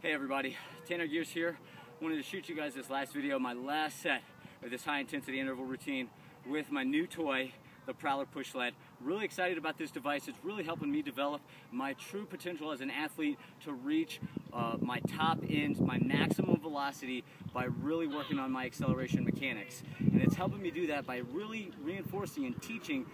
Hey everybody, Tanner Gears here. Wanted to shoot you guys this last video, my last set of this high intensity interval routine with my new toy, the Prowler Push Sled. Really excited about this device. It's really helping me develop my true potential as an athlete to reach uh, my top end, my maximum velocity by really working on my acceleration mechanics. And it's helping me do that by really reinforcing and teaching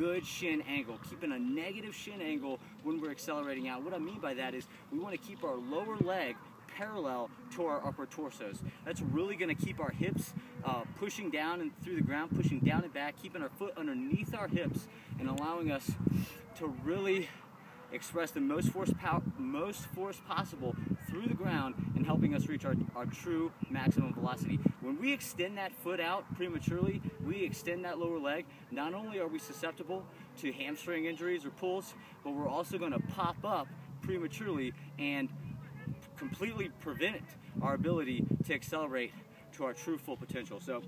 good shin angle, keeping a negative shin angle when we're accelerating out. What I mean by that is we want to keep our lower leg parallel to our upper torsos. That's really going to keep our hips uh, pushing down and through the ground, pushing down and back, keeping our foot underneath our hips and allowing us to really express the most force, most force possible through the ground helping us reach our, our true maximum velocity. When we extend that foot out prematurely, we extend that lower leg, not only are we susceptible to hamstring injuries or pulls, but we're also going to pop up prematurely and completely prevent our ability to accelerate to our true full potential. So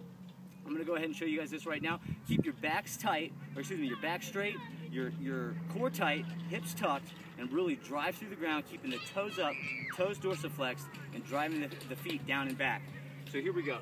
I'm gonna go ahead and show you guys this right now. Keep your backs tight, or excuse me, your back straight, your, your core tight, hips tucked, and really drive through the ground, keeping the toes up, toes dorsiflexed, and driving the, the feet down and back. So here we go.